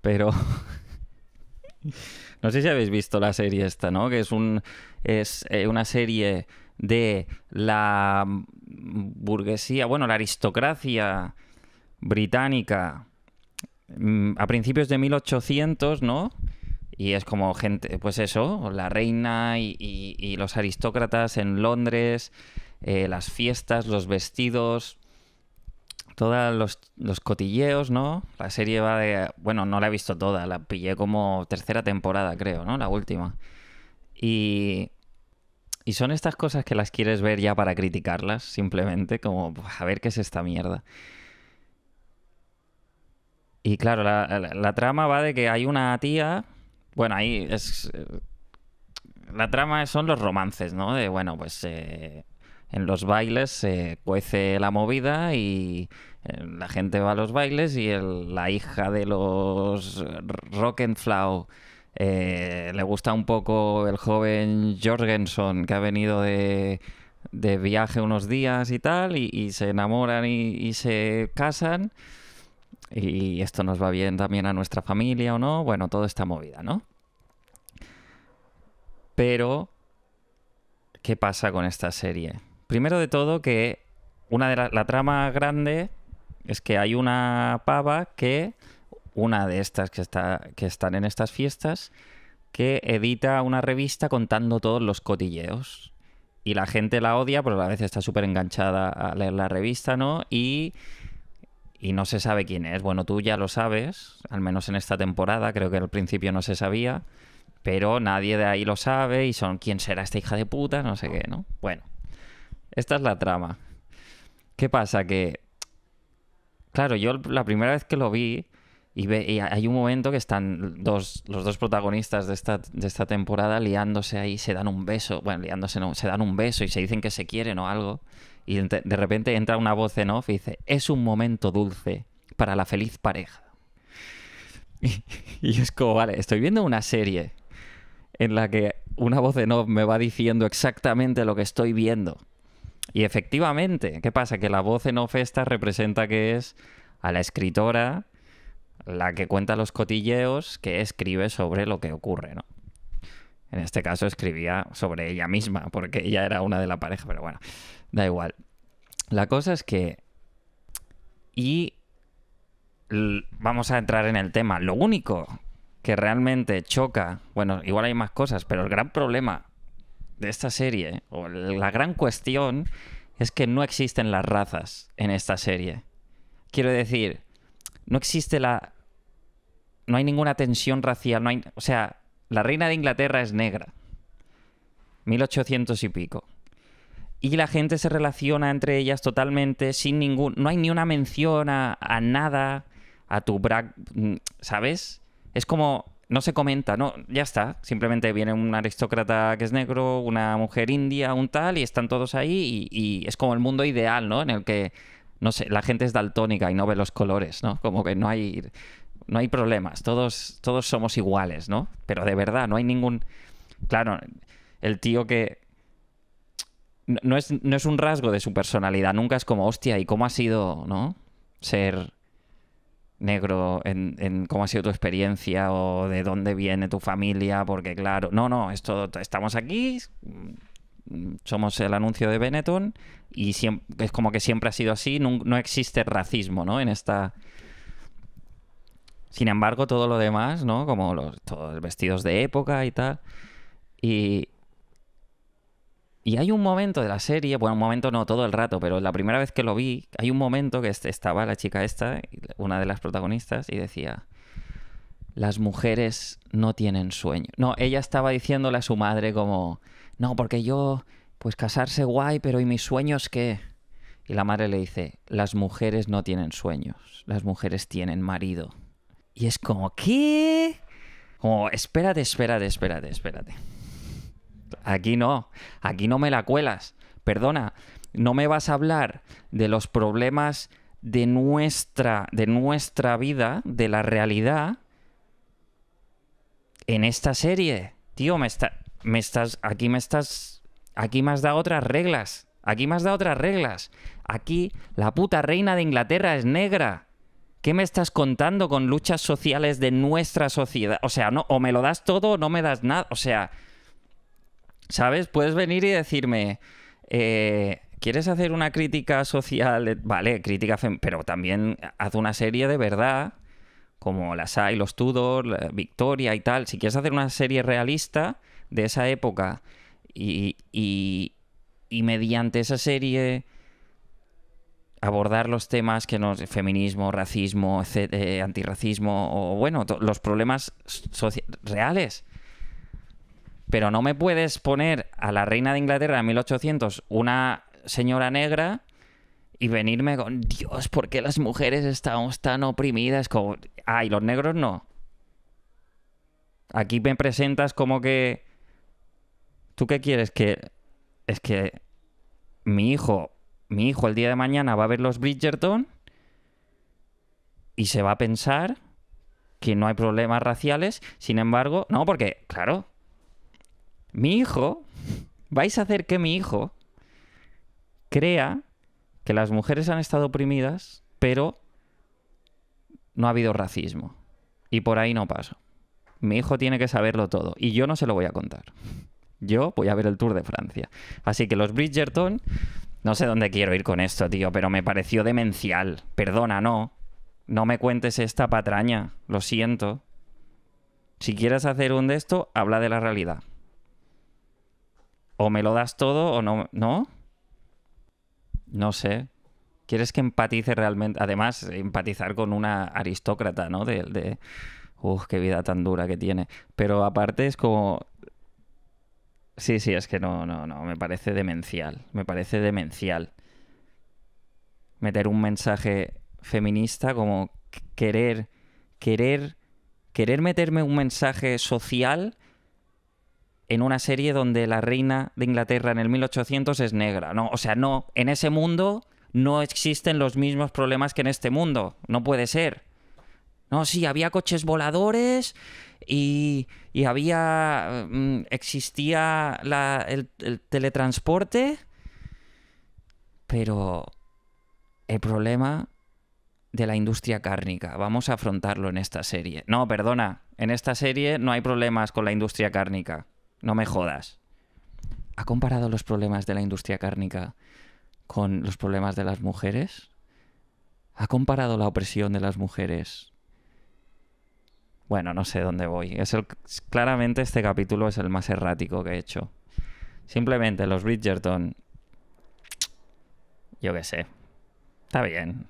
pero... no sé si habéis visto la serie esta, ¿no? Que es, un, es eh, una serie de la burguesía, bueno, la aristocracia británica a principios de 1800, ¿no? Y es como gente, pues eso, la reina y, los aristócratas en Londres, eh, las fiestas, los vestidos, todos los, los, cotilleos, ¿no? La serie va de... Bueno, no la he visto toda, la pillé como tercera temporada, creo, ¿no? La última. Y... Y son estas cosas que las quieres ver ya para criticarlas, simplemente, como, a ver qué es esta mierda. Y claro, la trama va de que hay una tía bueno, ahí es... La trama son los romances, ¿no? De, bueno, pues eh, en los bailes se cuece la movida y eh, la gente va a los bailes y la hija de los Rockenflau eh, le gusta un poco el joven Jorgensen que ha venido de, de viaje unos días y tal y, se enamoran y se casan y esto nos va bien también a nuestra familia o no, bueno, todo está movida, ¿no? Pero, ¿qué pasa con esta serie? Primero de todo que una de la, trama grande es que hay una pava que, una de estas que, está, que están en estas fiestas, que edita una revista contando todos los cotilleos. Y la gente la odia, pero a la vez está súper enganchada a leer la revista, ¿no? Y y no se sabe quién es. Bueno, tú ya lo sabes, al menos en esta temporada, creo que al principio no se sabía, pero nadie de ahí lo sabe y son quién será esta hija de puta, no sé qué, ¿no? Bueno, esta es la trama. ¿Qué pasa? Que, claro, yo la primera vez que lo vi y, hay un momento que están dos, los dos protagonistas de esta, de esta temporada liándose ahí, se dan un beso, bueno, liándose no, se dan un beso y se dicen que se quieren o algo. Y de repente entra una voz en off y dice, es un momento dulce para la feliz pareja. Y, es como, vale, estoy viendo una serie en la que una voz en off me va diciendo exactamente lo que estoy viendo. Y efectivamente, ¿qué pasa? Que la voz en off esta representa que es a la escritora la que cuenta los cotilleos que escribe sobre lo que ocurre, ¿no? En este caso escribía sobre ella misma, porque ella era una de la pareja, pero bueno. Da igual. La cosa es que... Y vamos a entrar en el tema. Lo único que realmente choca, bueno, igual hay más cosas, pero el gran problema de esta serie, o la gran cuestión, es que no existen las razas en esta serie. Quiero decir, no existe la... No hay ninguna tensión racial, no hay... O sea, la reina de Inglaterra es negra. 1800 y pico. Y la gente se relaciona entre ellas totalmente sin ningún... No hay ni una mención a, nada, a tu... Bra... ¿Sabes? Es como no se comenta, no, ya está. Simplemente viene un aristócrata que es negro, una mujer india, un tal, y están todos ahí y, es como el mundo ideal, ¿no? En el que, no sé, la gente es daltónica y no ve los colores, ¿no? Como que no hay, no hay problemas, todos, todos somos iguales, ¿no? Pero de verdad, no hay ningún... Claro, el tío que... No es, no es un rasgo de su personalidad, nunca es como, hostia, ¿y cómo ha sido, ¿no? Ser negro en, cómo ha sido tu experiencia o de dónde viene tu familia, porque claro, no, no, esto estamos aquí, somos el anuncio de Benetton y es como que siempre ha sido así, no, existe racismo, ¿no? En esta... Sin embargo, todo lo demás, ¿no? Como los, todos vestidos de época y tal. Y, y hay un momento de la serie, bueno, un momento no todo el rato, pero la primera vez que lo vi, hay un momento que estaba la chica esta, una de las protagonistas, y decía, las mujeres no tienen sueño. No, ella estaba diciéndole a su madre como, no, porque yo, pues casarse guay, pero ¿y mis sueños qué? Y la madre le dice, las mujeres no tienen sueños, las mujeres tienen marido. Y es como, ¿qué? Como, espérate, espérate, espérate, espérate. Aquí no, aquí no me la cuelas. Perdona, no me vas a hablar de los problemas de nuestra, de nuestra vida, de la realidad, en esta serie. Tío, me, está, me estás, aquí me estás, aquí me has dado otras reglas. Aquí me has dado otras reglas. Aquí la puta reina de Inglaterra es negra. ¿Qué me estás contando con luchas sociales de nuestra sociedad? O sea, no, o me lo das todo o no me das nada. O sea, ¿Sabes? Puedes venir y decirme, eh, ¿quieres hacer una crítica social? Vale, crítica, pero también haz una serie de verdad, como las hay, los Tudor, Victoria y tal. Si quieres hacer una serie realista de esa época y, y, mediante esa serie abordar los temas que nos feminismo, racismo, eh, antirracismo o bueno, los problemas reales pero no me puedes poner a la reina de Inglaterra en 1800 una señora negra y venirme con, Dios, ¿por qué las mujeres estamos tan oprimidas? Como, ay, los negros no. Aquí me presentas como que... ¿Tú qué quieres? Que... Es que mi hijo, mi hijo el día de mañana va a ver los Bridgerton y se va a pensar que no hay problemas raciales. Sin embargo, no, porque, claro, mi hijo, vais a hacer que mi hijo crea que las mujeres han estado oprimidas, pero no ha habido racismo. Y por ahí no paso. Mi hijo tiene que saberlo todo. Y yo no se lo voy a contar. Yo voy a ver el Tour de Francia. Así que los Bridgerton, no sé dónde quiero ir con esto, tío, pero me pareció demencial. Perdona, no. No me cuentes esta patraña. Lo siento. Si quieres hacer un de esto, habla de la realidad o me lo das todo o no. ¿No? No sé. ¿Quieres que empatice realmente? Además, empatizar con una aristócrata, ¿no? De, de... Qué vida tan dura que tiene. Pero aparte es como... Sí, sí, es que no, no, no. Me parece demencial. Me parece demencial. Meter un mensaje feminista como querer... Querer... Querer meterme un mensaje social en una serie donde la reina de Inglaterra en el 1800 es negra. No, o sea, no, en ese mundo no existen los mismos problemas que en este mundo. No puede ser. No, sí, había coches voladores y, y había. Mm, existía el, el teletransporte. Pero el problema de la industria cárnica. Vamos a afrontarlo en esta serie. No, perdona. En esta serie no hay problemas con la industria cárnica. No me jodas. ¿Ha comparado los problemas de la industria cárnica con los problemas de las mujeres? ha comparado la opresión de las mujeres. Bueno, no sé dónde voy. Es el, claramente este capítulo es el más errático que he hecho. Simplemente los Bridgerton. Yo qué sé. Está bien.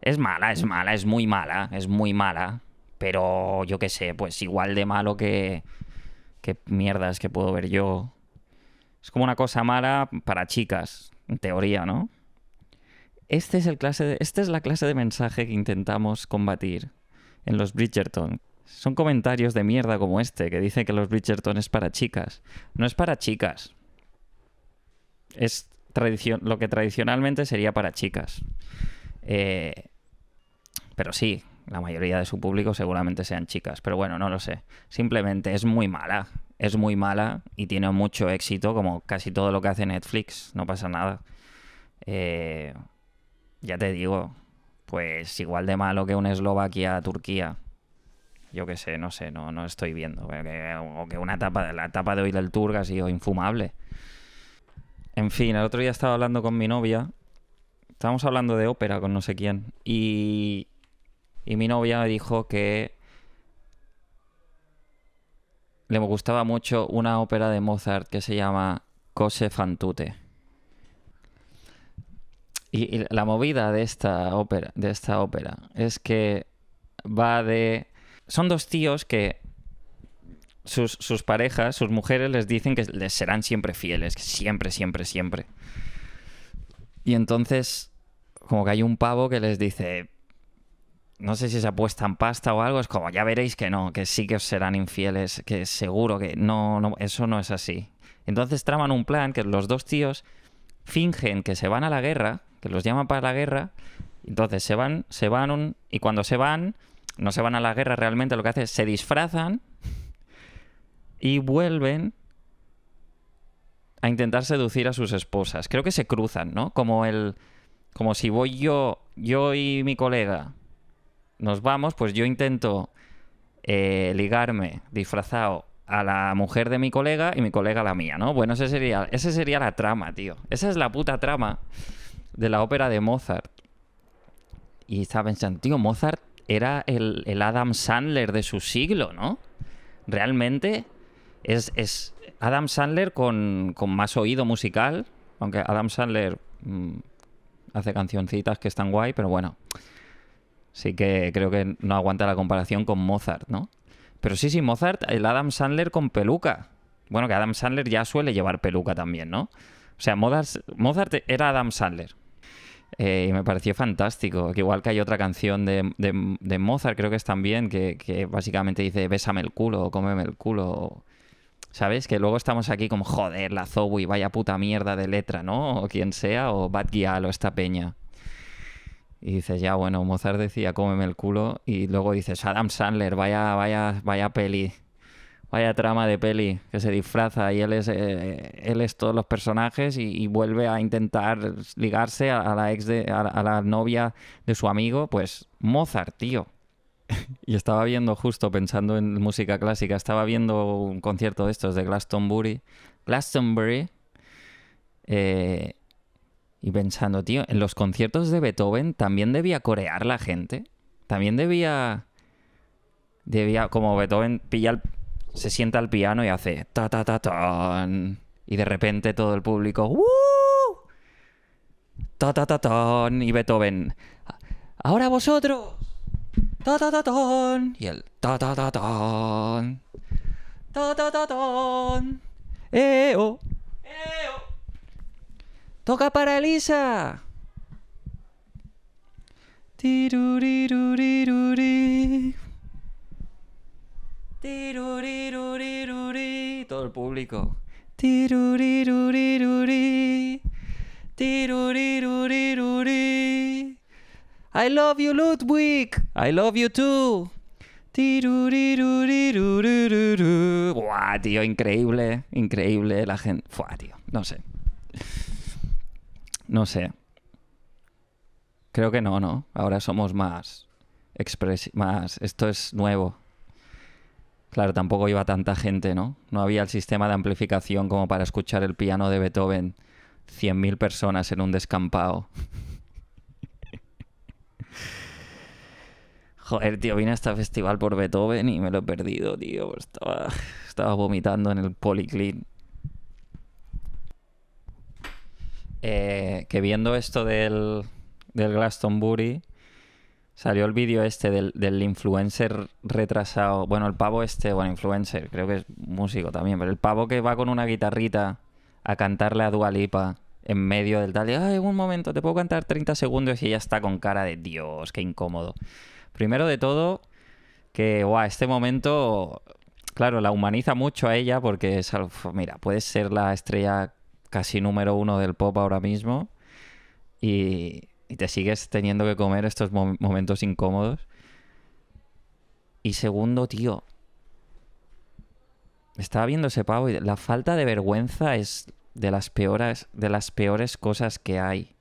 Es mala, es mala, es muy mala, es muy mala. Pero yo qué sé, pues igual de malo que. que mierdas que puedo ver yo. Es como una cosa mala para chicas, en teoría, ¿no? Este es el clase de, es la clase de mensaje que intentamos combatir en los Bridgerton. Son comentarios de mierda como este, que dice que los Bridgerton es para chicas. No es para chicas. Es lo que tradicionalmente sería para chicas. Eh, pero sí, la mayoría de su público seguramente sean chicas. Pero bueno, no lo sé. Simplemente es muy mala. Es muy mala y tiene mucho éxito, como casi todo lo que hace Netflix. No pasa nada. Eh, ya te digo, pues igual de malo que una Eslovaquia-Turquía. Yo qué sé, no sé, no, no estoy viendo. O que una etapa, la etapa de hoy del Turga ha sido infumable. En fin, el otro día estaba hablando con mi novia. Estábamos hablando de ópera con no sé quién. Y, y mi novia me dijo que le gustaba mucho una ópera de Mozart que se llama Cose fan tutte. Y, la movida de esta ópera, de esta ópera, es que va de. Son dos tíos que sus, sus, parejas, sus mujeres les dicen que les serán siempre fieles, siempre, siempre, siempre. Y entonces, como que hay un pavo que les dice, no sé si se apuestan pasta o algo, es como, ya veréis que no, que sí que os serán infieles, que seguro que no, no, eso no es así. Entonces traman un plan que los dos tíos fingen que se van a la guerra los llaman para la guerra. Entonces se van, se van, y cuando se van, no se van a la guerra realmente, lo que hacen es se disfrazan y vuelven a intentar seducir a sus esposas. Creo que se cruzan, ¿no? Como el. Como si voy yo, yo y mi colega nos vamos, pues yo intento eh, ligarme disfrazado a la mujer de mi colega y mi colega a la mía, ¿no? Bueno, ese sería, ese sería la trama, tío. Esa es la puta trama de la ópera de Mozart. Y estaba pensando, tío, Mozart era el, Adam Sandler de su siglo, ¿no? Realmente es, es Adam Sandler con, más oído musical, aunque Adam Sandler mm, hace cancioncitas que están guay, pero bueno, sí que creo que no aguanta la comparación con Mozart, ¿no? Pero sí, sí, Mozart, el Adam Sandler con peluca. Bueno, que Adam Sandler ya suele llevar peluca también, ¿no? O sea, Mozart era Adam Sandler. Eh, y me pareció fantástico. Que igual que hay otra canción de, de, Mozart, creo que es también, que, que, básicamente dice bésame el culo cómeme el culo. ¿Sabes? Que luego estamos aquí como, joder, la Zoe, vaya puta mierda de letra, ¿no? O quien sea, o Bad Gyal o esta peña. Y dices, ya, bueno, Mozart decía cómeme el culo. Y luego dices, Adam Sandler, vaya, vaya, vaya peli. Vaya trama de peli que se disfraza y él es, eh, es todos los personajes y, vuelve a intentar ligarse a, la ex de, a, la novia de su amigo, pues Mozart, tío. y estaba viendo justo pensando en música clásica, estaba viendo un concierto de estos de Glastonbury, Glastonbury, eh, y pensando, tío, en los conciertos de Beethoven también debía corear la gente, también debía, debía como Beethoven pilla se sienta al piano y hace ta ta ta tan. Y de repente todo el público ¡Woo! ta ta ta tan. Y Beethoven ahora vosotros ta ta ta tan. Y el ta ta ta tan. Ta ta ta tan. ¡Eo! ¡Eo! ¡Toca para Elisa! Todo el público. I love you, Ludwig. I love you too. Buah, tío, increíble, increíble la gente. Buah, tío, no sé. No sé. Creo que no, ¿no? Ahora somos más más. Esto es nuevo. Claro, tampoco iba tanta gente, ¿no? No había el sistema de amplificación como para escuchar el piano de Beethoven 100.000 personas en un descampado. Joder, tío, vine a este festival por Beethoven y me lo he perdido, tío. Estaba, estaba vomitando en el Polyclean. Eh, que viendo esto del, del Glastonbury, salió el vídeo este del, del influencer retrasado. Bueno, el pavo este, bueno, influencer, creo que es músico también, pero el pavo que va con una guitarrita a cantarle a Dua Lipa en medio del tal, y, ay, un momento, te puedo cantar 30 segundos y ella está con cara de Dios, qué incómodo. Primero de todo, que, guau, este momento, claro, la humaniza mucho a ella porque es mira, puedes ser la estrella casi número uno del pop ahora mismo y, y te sigues teniendo que comer estos mom- momentos incómodos. Y segundo, tío, estaba viendo ese pavo y la falta de vergüenza es de las peores, de las peores cosas que hay.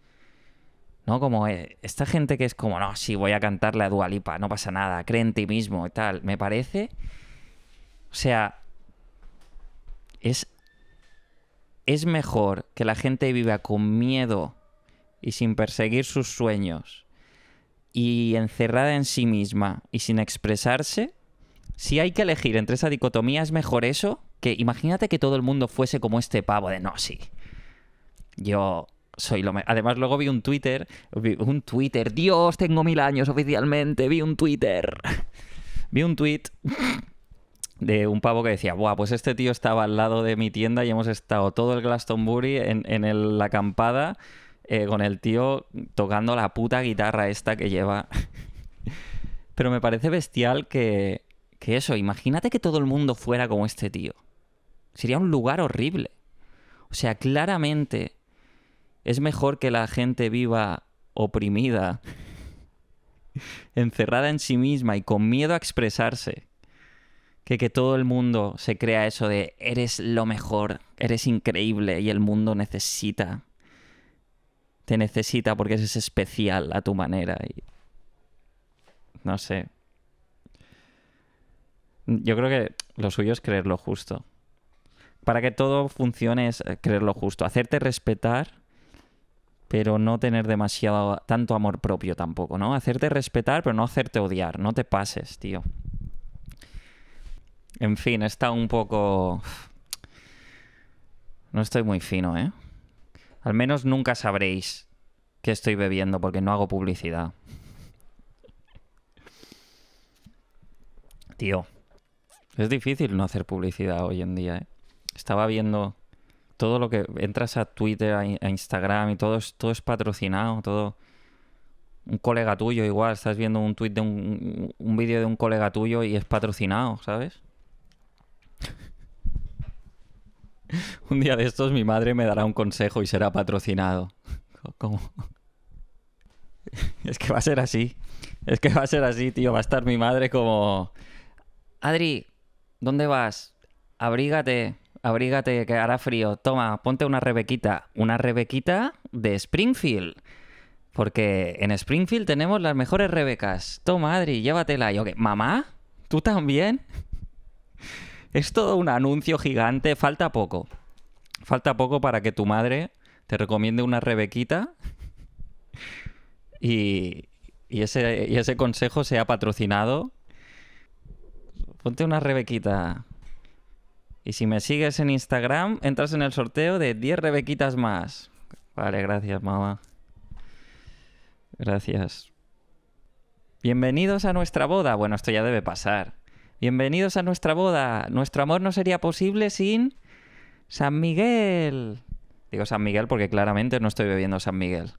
¿No? Como eh, esta gente que es como, no, sí, voy a cantarle a Dua Lipa, no pasa nada, cree en ti mismo y tal. Me parece. O sea. Es. Es mejor que la gente viva con miedo y sin perseguir sus sueños y encerrada en sí misma y sin expresarse. Si hay que elegir entre esa dicotomía, es mejor eso que imagínate que todo el mundo fuese como este pavo de no, sí. Yo soy lo mejor. Además, luego vi un Twitter. un Twitter. Dios, tengo mil años oficialmente. Vi un Twitter. vi un tweet de un pavo que decía, Buah, pues este tío estaba al lado de mi tienda y hemos estado todo el Glastonbury en, en la acampada eh, con el tío tocando la puta guitarra esta que lleva. Pero me parece bestial que, que eso, imagínate que todo el mundo fuera como este tío. Sería un lugar horrible. O sea, claramente es mejor que la gente viva oprimida, encerrada en sí misma y con miedo a expresarse, que que todo el mundo se crea eso de eres lo mejor, eres increíble y el mundo necesita, te necesita porque eres especial a tu manera. Y... No sé. Yo creo que lo suyo es creer lo justo. Para que todo funcione es eh, creer lo justo. Hacerte respetar, pero no tener demasiado, tanto amor propio tampoco, ¿no? Hacerte respetar, pero no hacerte odiar. No te pases, tío. En fin, está un poco... No estoy muy fino, ¿eh? Al menos nunca sabréis que estoy bebiendo porque no hago publicidad. Tío, es difícil no hacer publicidad hoy en día, ¿eh? Estaba viendo todo lo que entras a Twitter, a, Instagram y todo es, todo es patrocinado, todo un colega tuyo igual, estás viendo un tweet de un, un vídeo de un colega tuyo y es patrocinado, ¿sabes? un día de estos mi madre me dará un consejo y será patrocinado. ¿Cómo? es que va a ser así. Es que va a ser así, tío. Va a estar mi madre como... Adri, ¿dónde vas? Abrígate, abrígate, que hará frío. Toma, ponte una rebequita. Una rebequita de Springfield. Porque en Springfield tenemos las mejores rebecas. Toma, Adri, llévatela. Yo, ¿qué? ¿Mamá? ¿Tú también? Es todo un anuncio gigante. Falta poco. Falta poco para que tu madre te recomiende una rebequita y, y ese, y ese consejo sea patrocinado. Ponte una rebequita. Y si me sigues en Instagram, entras en el sorteo de 10 rebequitas más. Vale, gracias, mamá. Gracias. Bienvenidos a nuestra boda. Bueno, esto ya debe pasar. Bienvenidos a nuestra boda. Nuestro amor no sería posible sin San Miguel. Digo San Miguel porque claramente no estoy bebiendo San Miguel.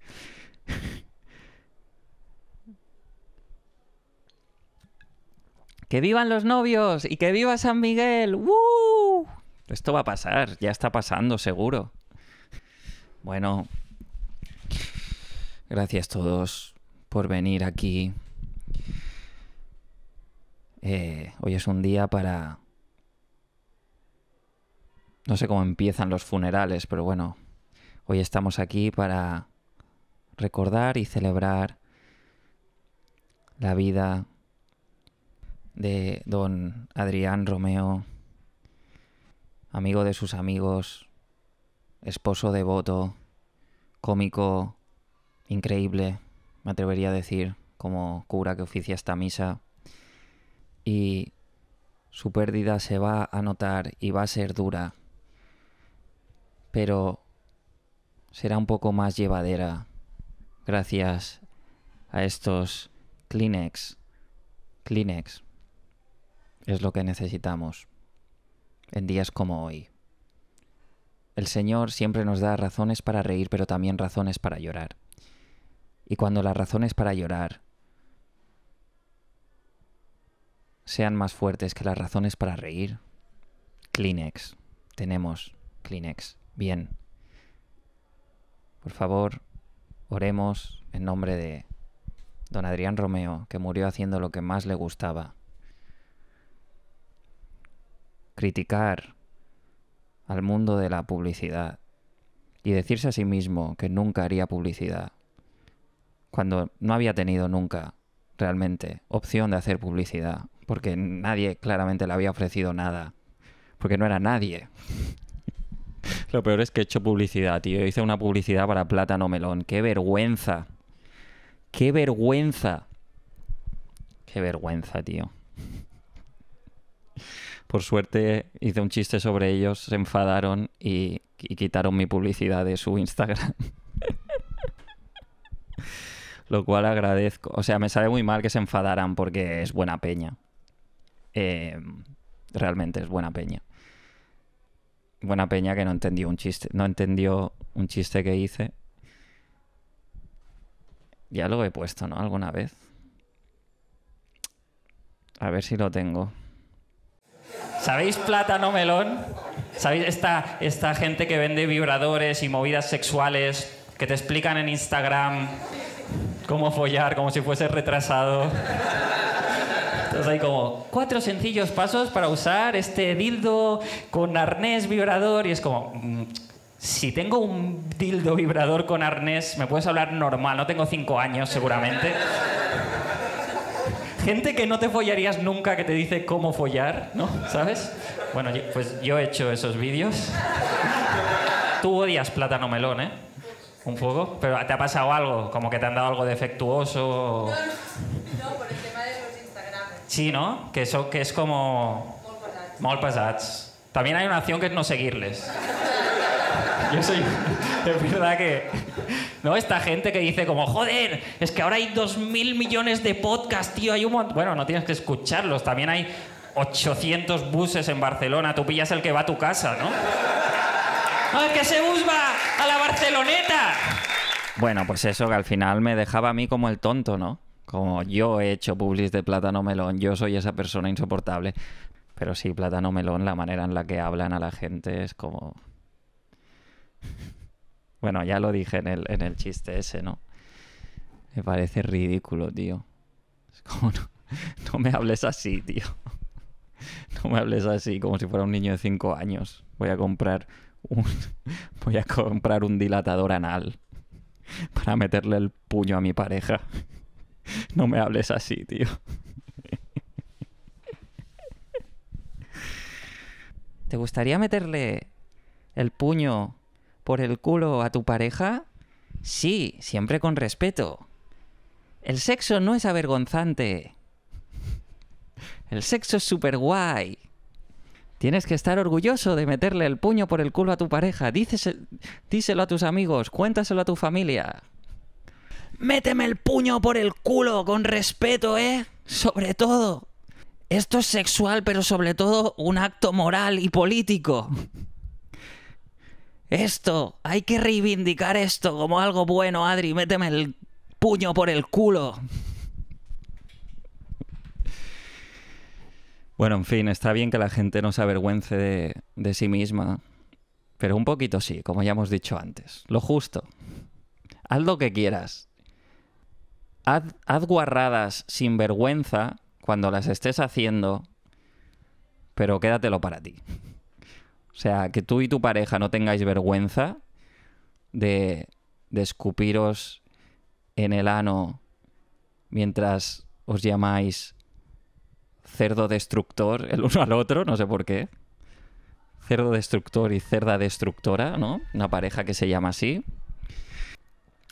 ¡Que vivan los novios! ¡Y que viva San Miguel! ¡Woo! Esto va a pasar, ya está pasando, seguro. Bueno, gracias todos por venir aquí. Eh, hoy es un día para... No sé cómo empiezan los funerales, pero bueno, hoy estamos aquí para recordar y celebrar la vida de don Adrián Romeo, amigo de sus amigos, esposo devoto, cómico increíble, me atrevería a decir, como cura que oficia esta misa y su pérdida se va a notar y va a ser dura, pero será un poco más llevadera gracias a estos Kleenex. Kleenex es lo que necesitamos en días como hoy. El Señor siempre nos da razones para reír, pero también razones para llorar. Y cuando las razones para llorar sean más fuertes que las razones para reír, Kleenex. Tenemos Kleenex. Bien. Por favor, oremos en nombre de don Adrián Romeo, que murió haciendo lo que más le gustaba. Criticar al mundo de la publicidad y decirse a sí mismo que nunca haría publicidad, cuando no había tenido nunca realmente opción de hacer publicidad, porque nadie claramente le había ofrecido nada, porque no era nadie. Lo peor es que he hecho publicidad, tío. Hice una publicidad para Plátano Melón. ¡Qué vergüenza! ¡Qué vergüenza! ¡Qué vergüenza, tío! Por suerte hice un chiste sobre ellos, se enfadaron y, quitaron mi publicidad de su Instagram. Lo cual agradezco. O sea, me sabe muy mal que se enfadaran porque es buena peña. Eh, realmente es buena peña. Buena peña que no entendió un chiste. No entendió un chiste que hice. Ya lo he puesto, ¿no? Alguna vez. A ver si lo tengo. ¿Sabéis plátano melón? ¿Sabéis esta, esta gente que vende vibradores y movidas sexuales que te explican en Instagram cómo follar como si fuese retrasado? Entonces hay como cuatro sencillos pasos para usar este dildo con arnés vibrador y es como... Mm, si tengo un dildo vibrador con arnés, me puedes hablar normal, no tengo cinco años seguramente. Gente que no te follarías nunca que te dice cómo follar, ¿no? ¿Sabes? Bueno, pues yo he hecho esos vídeos. Tú odias plátano melón, ¿eh? Un poco. Pero ¿te ha pasado algo? Como que te han dado algo defectuoso. No, por el tema de los Instagram. Sí, ¿no? Que, eso, que es como... Molt pesats. También hay una acción que es no seguirles. Yo soy... Es verdad que... ¿No? Esta gente que dice como, joder, es que ahora hay dos mil millones de podcasts, tío, hay un montón... Bueno, no tienes que escucharlos, también hay 800 buses en Barcelona, tú pillas el que va a tu casa, ¿no? ¡Ah, que ese bus va a la Barceloneta! Bueno, pues eso, que al final me dejaba a mí como el tonto, ¿no? Como yo he hecho publis de plátano melón, yo soy esa persona insoportable. Pero sí, plátano melón, la manera en la que hablan a la gente es como... Bueno, ya lo dije en el, en el chiste ese, ¿no? Me parece ridículo, tío. Es como, no, no me hables así, tío. No me hables así como si fuera un niño de 5 años. Voy a comprar un voy a comprar un dilatador anal para meterle el puño a mi pareja. No me hables así, tío. ¿Te gustaría meterle el puño por el culo a tu pareja? Sí, siempre con respeto. El sexo no es avergonzante. El sexo es súper guay. Tienes que estar orgulloso de meterle el puño por el culo a tu pareja. díselo a tus amigos, cuéntaselo a tu familia. Méteme el puño por el culo con respeto, ¿eh? Sobre todo. Esto es sexual, pero sobre todo un acto moral y político. Esto, hay que reivindicar esto como algo bueno, Adri. Méteme el puño por el culo. Bueno, en fin, está bien que la gente no se avergüence de, de, sí misma, pero un poquito sí, como ya hemos dicho antes. Lo justo. Haz lo que quieras. Haz, guarradas sin vergüenza cuando las estés haciendo, pero quédatelo para ti. O sea, que tú y tu pareja no tengáis vergüenza de, de escupiros en el ano mientras os llamáis cerdo destructor el uno al otro, no sé por qué. Cerdo destructor y cerda destructora, ¿no? Una pareja que se llama así.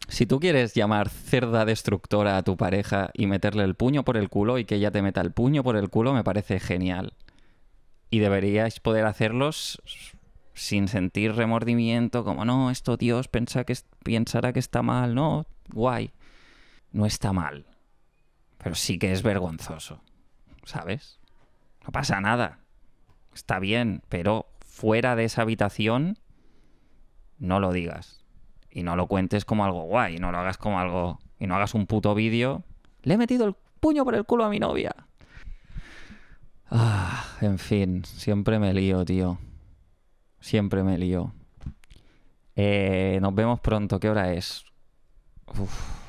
Si tú quieres llamar cerda destructora a tu pareja y meterle el puño por el culo y que ella te meta el puño por el culo, me parece genial. Y deberíais poder hacerlos sin sentir remordimiento, como no, esto Dios que pensará que está mal, no, guay. No está mal. Pero sí que es vergonzoso. ¿Sabes? No pasa nada. Está bien, pero fuera de esa habitación, no lo digas y no lo cuentes como algo guay, no lo hagas como algo... Y no hagas un puto vídeo. Le he metido el puño por el culo a mi novia. Ah, en fin, siempre me lío, tío. Siempre me lío. Eh, nos vemos pronto. ¿Qué hora es?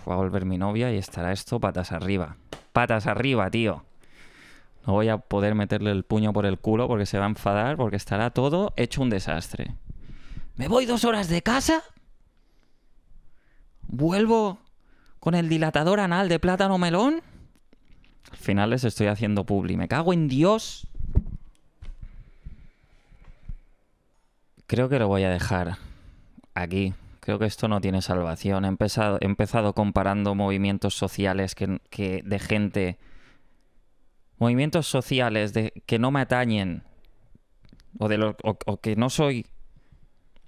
Va a volver mi novia y estará esto patas arriba. Patas arriba, tío. No voy a poder meterle el puño por el culo porque se va a enfadar, porque estará todo hecho un desastre. ¿Me voy dos horas de casa? ¿Vuelvo con el dilatador anal de plátano melón? Al final les estoy haciendo publi. Me cago en Dios. Creo que lo voy a dejar aquí. Creo que esto no tiene salvación. He empezado, comparando movimientos sociales que, de gente. Movimientos sociales que no me atañen. O, de lo, o que no soy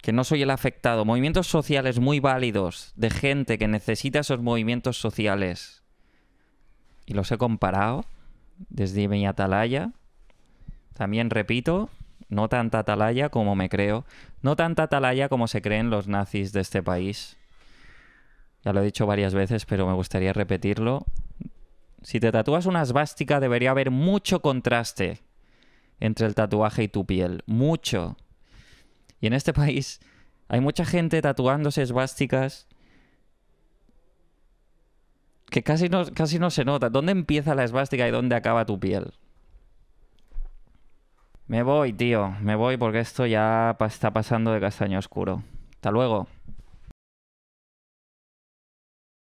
que no soy el afectado, movimientos sociales muy válidos de gente que necesita esos movimientos sociales. Y los he comparado desde mi atalaya. También repito, no tanta atalaya como me creo, no tanta atalaya como se creen los nazis de este país. Ya lo he dicho varias veces, pero me gustaría repetirlo. Si te tatúas una esvástica debería haber mucho contraste entre el tatuaje y tu piel, mucho. Y en este país hay mucha gente tatuándose esvásticas que casi no, casi no se nota. ¿Dónde empieza la esvástica y dónde acaba tu piel? Me voy, tío. Me voy porque esto ya está pasando de castaño oscuro. Hasta luego.